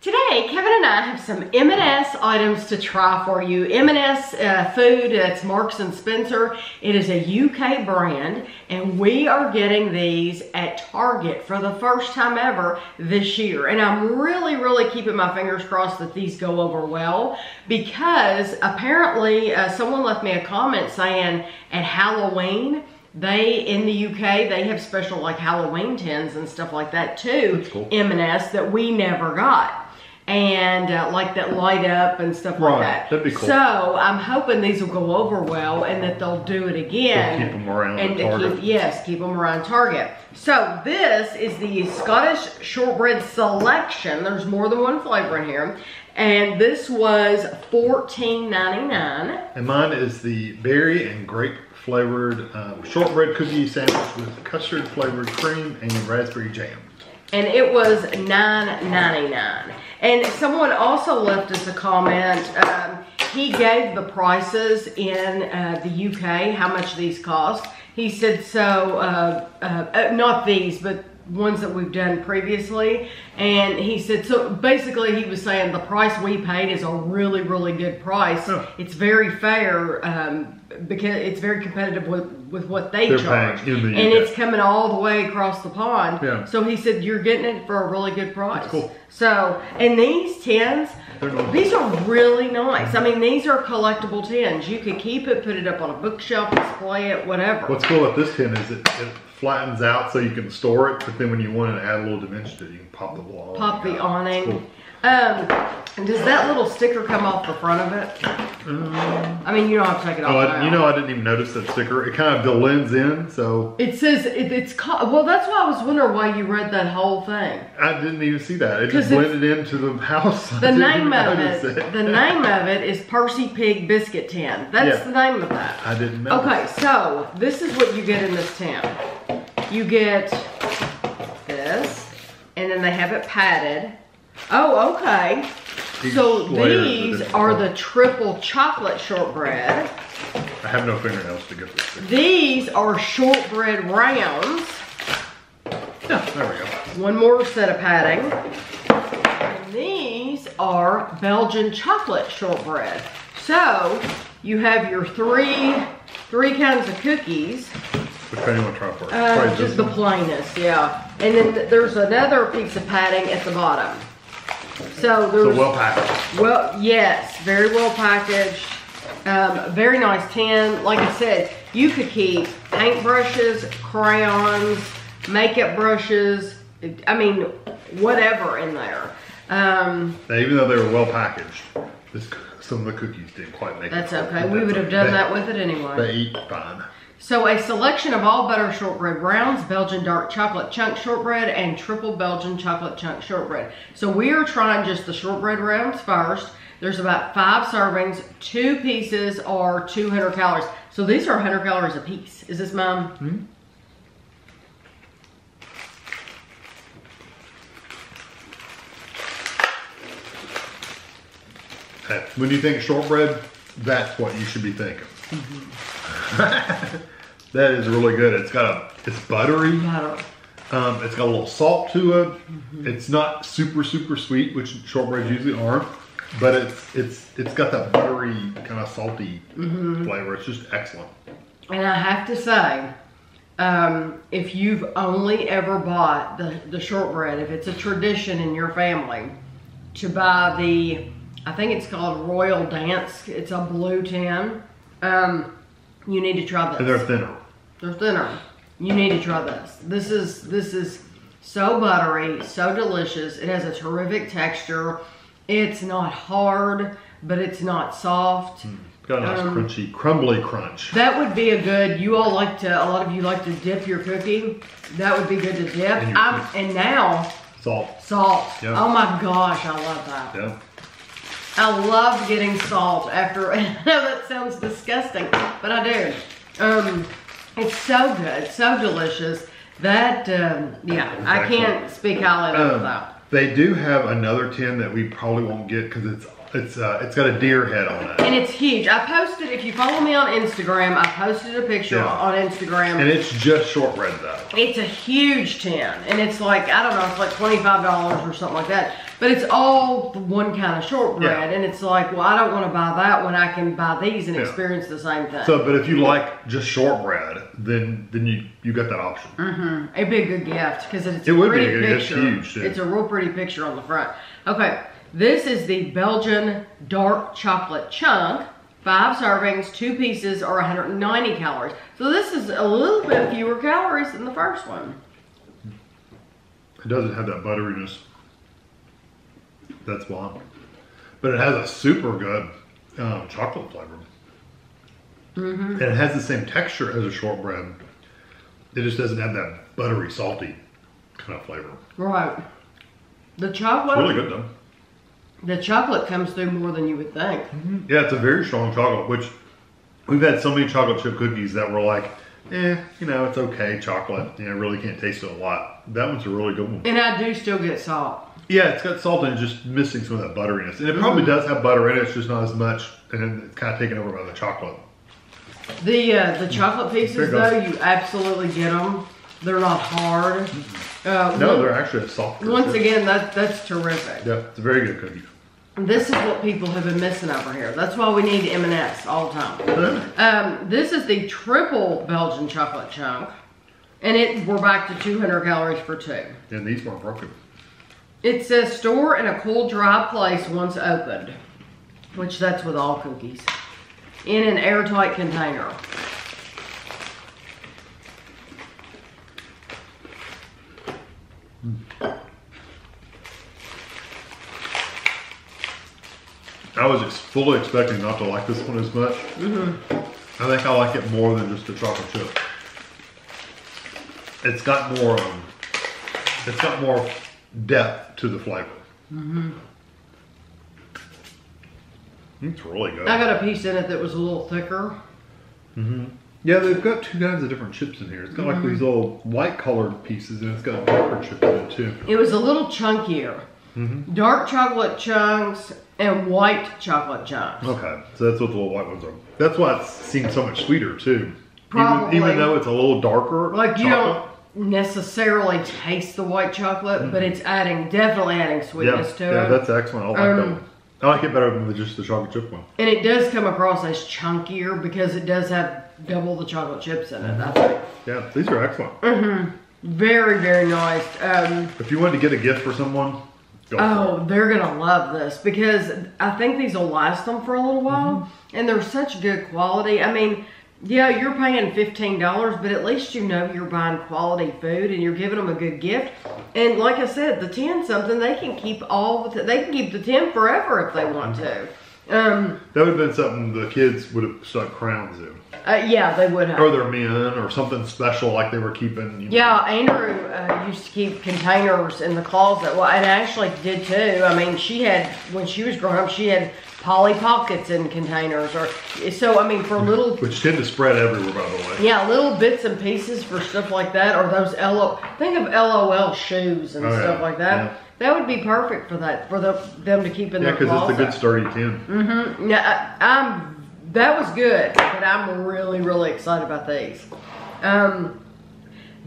Today, Kevin and I have some M&S items to try for you. M&S uh, food, it's Marks and Spencer. It is a UK brand, and we are getting these at Target for the first time ever this year. And I'm really, really keeping my fingers crossed that these go over well because apparently uh, someone left me a comment saying at Halloween, they in the UK they have special like Halloween tins and stuff like that too. cool. M&S that we never got and uh, like that light up and stuff like Right, that. that'd be cool. So I'm hoping these will go over well and that they'll do it again. They'll keep 'em around and Target. Keep, yes, keep them around Target. So this is the Scottish shortbread selection. There's more than one flavor in here. And this was $14.99. And mine is the berry and grape flavored um, shortbread cookie sandwich with custard flavored cream and raspberry jam. And it was $9.99. And someone also left us a comment. Um, he gave the prices in uh, the UK, how much these cost. He said so, uh, uh, uh, not these, but ones that we've done previously. And he said, so basically he was saying the price we paid is a really, really good price. Oh. It's very fair um, because it's very competitive with, with what they They're charge. the and it's coming all the way across the pond. Yeah. So he said you're getting it for a really good price. That's cool. So, and these tins, these are really nice. I mean, these are collectible tins. You could keep it, put it up on a bookshelf, display it, whatever. What's cool about this tin is it, it flattens out so you can store it, but then when you want to add a little dimension to it, you can pop the wall. Pop the awning. Cool. Um, and does that little sticker come off the front of it? I mean, you don't have to take it off. Oh, I, you know, I didn't even notice that sticker. It kind of blends in, so It says it, it's called. Well, that's why I was wondering why you read that whole thing. I didn't even see that. It just blended into the house. The name of notice it, the name of it is Percy Pig Biscuit Tin. That's Yeah. the name of that. I didn't know. Okay, so this is what you get in this tin. You get this, and then they have it padded. Oh, okay. Each So layer is a these are the triple chocolate shortbread. I have no fingernails to get this. These are shortbread rounds. Yeah, there we go. One more set of padding. And these are Belgian chocolate shortbread. So you have your three three kinds of cookies. Which kind you want to try first? Uh, just the one. plainest, yeah. And then th- there's another piece of padding at the bottom. So there's So well packaged. well, yes, very well packaged. Um, very nice tin. Like I said, you could keep paintbrushes, crayons, makeup brushes. I mean, whatever in there. Um, Now, even though they were well packaged, this, some of the cookies didn't quite make that's it. That's okay. We would have done They- that with it anyway. They eat fine. So a selection of all butter shortbread rounds, Belgian dark chocolate chunk shortbread, and triple Belgian chocolate chunk shortbread. So we are trying just the shortbread rounds first. There's about five servings. Two pieces are 200 calories. So these are 100 calories a piece. Is this mine? Hey, hmm? When you think shortbread, that's what you should be thinking. That is really good. It's got a, it's buttery. Butter. Um, it's got a little salt to it. Mm-hmm. It's not super super sweet, which shortbreads usually aren't. But it's it's it's got that buttery kind of salty Mm-hmm. flavor. It's just excellent. And I have to say, um, if you've only ever bought the, the shortbread, if it's a tradition in your family to buy the, I think it's called Royal Dansk, it's a blue tin, um, you need to try this. And they're thinner. They're thinner. You need to try this. This is this is so buttery, so delicious. It has a terrific texture. It's not hard, but it's not soft. Got a nice Um, crunchy, crumbly crunch. That would be a good. You all like to. A lot of you like to dip your cookie. That would be good to dip. And I'm, and now Salt. salt. Oh my gosh, I love that. Yeah. I love getting salt after. I know that sounds disgusting, but I do. Um, it's so good, so delicious. That um, yeah, I can't speak highly enough Um, they do have another tin that we probably won't get because it's It's uh, it's got a deer head on it, And it's huge. I posted, if you follow me on Instagram, I posted a picture Yeah. on Instagram. and it's just shortbread though. It's a huge tin, and it's like I don't know, it's like twenty five dollars or something like that. But it's all one kind of shortbread, Yeah. and it's like, well, I don't want to buy that when I can buy these and Yeah. experience the same thing. So, but if you like just shortbread, then then you you got that option. Mm. It'd be a good gift because it's It a would be a good gift. It's picture. huge, too. It's a real pretty picture on the front. Okay, this is the Belgian dark chocolate chunk. Five servings, two pieces, or 190 calories. So this is a little bit fewer calories than the first one. It doesn't have that butteriness. That's why. But it has a super good um, chocolate flavor. Mm-hmm. And it has the same texture as a shortbread. It just doesn't have that buttery, salty kind of flavor. Right. The chocolate. It's chocolate, really good though. The chocolate comes through more than you would think. Yeah, it's a very strong chocolate, which we've had so many chocolate chip cookies that were like, eh, you know, it's okay, chocolate. You know, really can't taste it a lot. That one's a really good one. And I do still get salt. Yeah, it's got salt and just missing some of that butteriness. And it probably Mm-hmm. does have butter in it, it's just not as much. And it's kind of taken over by the chocolate. The uh, the chocolate pieces though, you absolutely get them. They're not hard. Uh, No, one- they're actually softer. Once too. again, that that's terrific. Yeah, it's a very good cookie. This is what people have been missing over here. That's why we need M&S all the time. Um, this is the triple Belgian chocolate chunk, and it we're back to 200 calories for two. And these weren't broken. It says store in a cool, dry place once opened, which that's with all cookies, in an airtight container. I was ex- fully expecting not to like this one as much. Mm-hmm. I think I like it more than just the chocolate chip. It's got more. Um, it's got more depth to the flavor. Mm-hmm. It's really good. I got a piece in it that was a little thicker. Mm-hmm. Yeah, they've got two kinds of different chips in here. It's got like these little white colored pieces, and it's got a darker chip in it too. It was a little chunkier. Dark chocolate chunks and white chocolate chunks. Okay, so that's what the little white ones are. That's why it seems so much sweeter too. Probably. Even, even though it's a little darker, Like you don't necessarily taste the white chocolate, but it's adding definitely adding Yeah, sweetness to yeah, it. Yeah, that's excellent. I like that Um, one. I like it better than just the chocolate chip one. and it does come across as chunkier because it does have double the chocolate chips in it. I think Yeah, these are excellent. Mm. very very nice. Um, If you wanted to get a gift for someone, oh, for they're gonna love this because I think these will last them for a little while, and they're such good quality. I mean. Yeah, you're paying fifteen dollars, but at least you know you're buying quality food and you're giving them a good gift. And like I said, the ten something they can keep all the they can keep the ten forever if they want to. Um. That would have been something the kids would have stuck crowns in, uh, yeah, they would have. or their men, or something special like they were keeping. You know. Yeah, Andrew uh, used to keep containers in the closet. Well, and Ashley did too. I mean, she had when she was growing up, she had Polly Pockets in containers, or so. I mean, for little which tend to spread everywhere, by the way. Yeah, little bits and pieces for stuff like that, or those LO. Think of LOL shoes and Oh, yeah, stuff like that. yeah. That would be perfect for that for the them to keep in their. Yeah, because it's a good sturdy tin. Mm-hmm. Yeah, I, I'm. That was good, but I'm really, really excited about these. Um,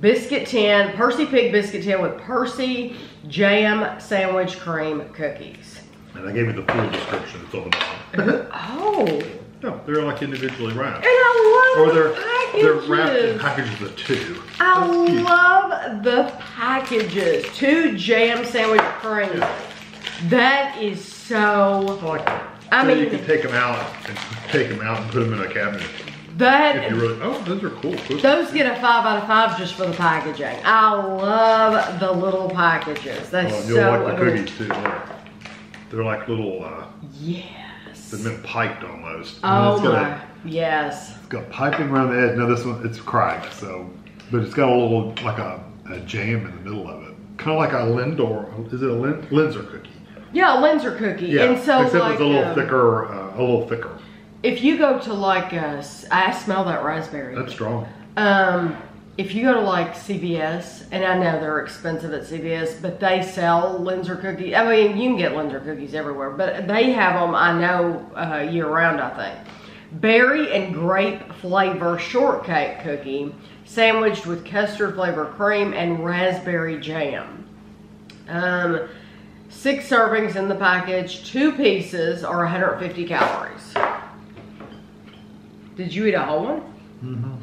biscuit tin, Percy Pig biscuit tin with Percy jam sandwich cream cookies. And I gave you the full description. It's on the bottom. Oh, no, they're like individually wrapped. and I love Or they're the they're wrapped in packages. of two. I cute. Love the packages. Two jam sandwich cream. That is so. I like that. I so mean- you can take them out and take them out and put them in a cabinet. If That you really, oh, those are cool. Those- those get a five out of five just for the packaging. I love the little packages. That's Oh, you'll so. like the cookies too. They're, they're like little, uh, Yes. they've been piped almost. Oh it's got a- my. Yes. It's got piping around the edge. Now this one, it's cracked, so, but it's got a little, like a, a jam in the middle of it. Kind of like a Lindor, is it a Lin, Linzer cookie? Yeah, a Linzer cookie. Yeah, and so except like it's a little um, thicker, uh, a little thicker. if you go to like s- I smell that raspberry. That's strong. Um, if you go to like CVS, and I know they're expensive at CVS, but they sell Linzer cookies. I mean, you can get Linzer cookies everywhere, but they have them, I know, uh, year round, I think. Berry and grape flavor shortcake cookie, sandwiched with custard flavor cream and raspberry jam. Um, six servings in the package, two pieces are 150 calories. Did you eat a whole one? Mm-hmm.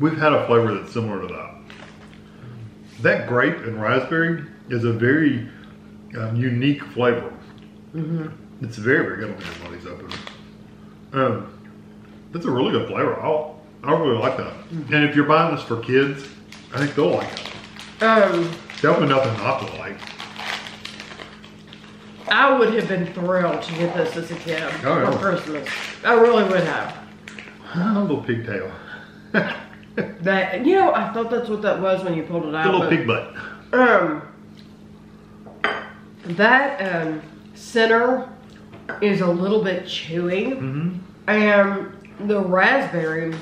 We've had a flavor that's similar to that. That grape and raspberry is a very um, unique flavor. Mm-hmm. It's very, very good. Me these open. Um, that's a really good flavor. I'll, I really like that. Mm-hmm. And if you're buying this for kids, I think they'll like it. Um, Definitely nothing not to like. I would have been thrilled to get this as a kid Oh, for Christmas. I really would have. A little pigtail. That you know, I thought that's what that was when you pulled it out. A little but- pig butt. Um, that um, center is a little bit chewy, Mm-hmm. and the raspberry,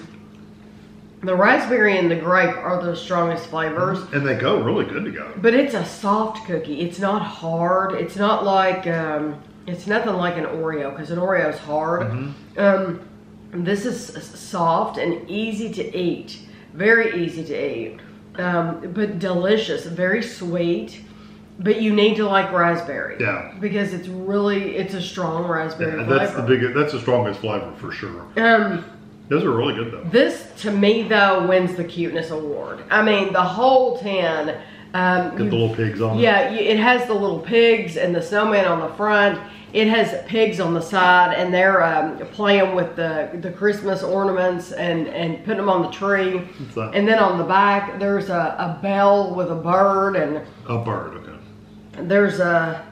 the raspberry and the grape are the strongest flavors. And they go really good together. But it's a soft cookie. It's not hard. It's not like um, it's nothing like an Oreo because an Oreo is hard. Mm-hmm. Um, this is soft and easy to eat. Very easy to eat, um, but delicious. Very sweet. But you need to like raspberry. Yeah. Because it's really it's a strong raspberry Yeah, flavor. that's the biggest. That's the strongest flavor for sure. um, Those are really good though. this to me though wins the cuteness award. I mean the whole tin. Um, Got the little pigs on. Yeah, it has the little pigs and the snowman on the front. It has pigs on the side, and they're um, playing with the the Christmas ornaments and and putting them on the tree. And then on the back, there's a, a bell with a bird, and A bird. Okay. There's a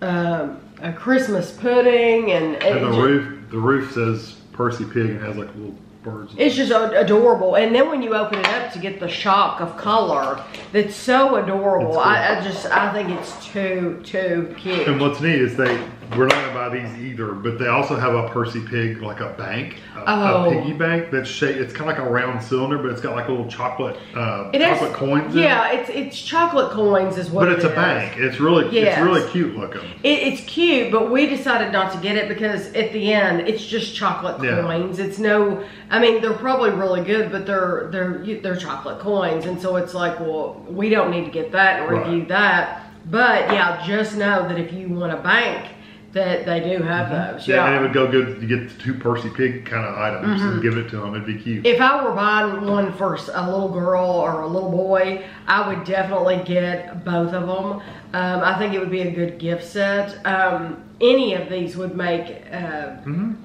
um, a Christmas pudding, and, And the roof. The roof says Percy Pig and has like a little birds. It's just ad- adorable. And then when you open it up to get the shock of color, that's so adorable. It's cool. I, I just I think it's too too cute. And what's neat is they we're not gonna buy these either, but they also have a Percy Pig like a bank, a, Oh. a piggy bank that's shaped. It's kind of like a round cylinder, but it's got like a little chocolate uh, It has- chocolate coins. in Yeah, it. it's it's chocolate coins is what. but it it's a is. bank. It's really Yes. it's really cute looking. It, it's cute, but we decided not to get it because at the end it's just chocolate Yeah. coins. It's no, I mean they're probably really good, but they're they're they're chocolate coins, and so it's like, well, we don't need to get that and review Right. that. But yeah, just know that if you want a bank, that they do have those. Mm-hmm. Yeah, Yeah. and it would go good to get the two Percy Pig kind of items Mm-hmm. and give it to them. It'd be cute. if I were buying one for a little girl or a little boy, I would definitely get both of them. Um, I think it would be a good gift set. Um, any of these would make uh,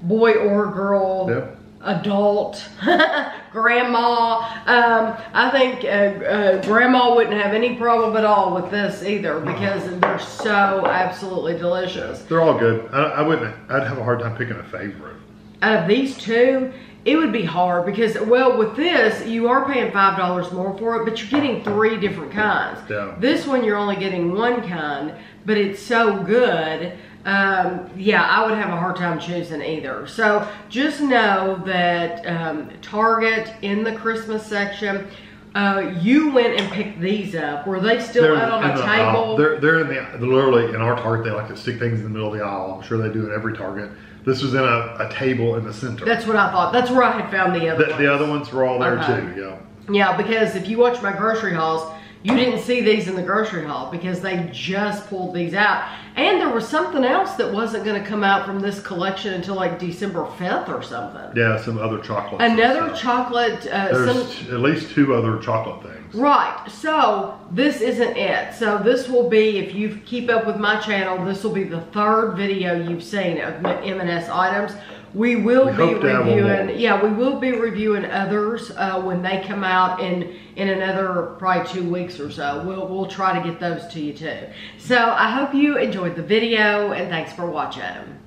boy or girl, Yep. Adult, grandma. Um, I think uh, uh, grandma wouldn't have any problem at all with this either because they're so absolutely delicious. They're all good. I, I wouldn't. I'd have a hard time picking a favorite. out of these two, it would be hard because, well, with this, you are paying five dollars more for it, but you're getting three different kinds. Yeah. This one, you're only getting one kind, but it's so good. Um, yeah, I would have a hard time choosing either. So just know that um, Target in the Christmas section, uh, you went and picked these up. Were they still They're out on a the table? They're they're in the literally in our Target. They like to stick things in the middle of the aisle. I'm sure they do in every Target. This was in a, a table in the center. That's what I thought. That's where I had found the other the, ones. the other ones were all there Okay. too. Yeah. Yeah, because if you watch my grocery hauls, you didn't see these in the grocery haul because they just pulled these out. And there was something else that wasn't going to come out from this collection until like December 5th or something. Yeah, some other chocolate. Another chocolate, uh, There's some, at least two other chocolate things. right. So this isn't it. So this will be, if you keep up with my channel, this will be the third video you've seen of M&S items. We will We be hope to have one reviewing, yeah, we will be reviewing others uh, when they come out in in another probably two weeks or so. We'll we'll try to get those to you too. So I hope you enjoyed the video and thanks for watching.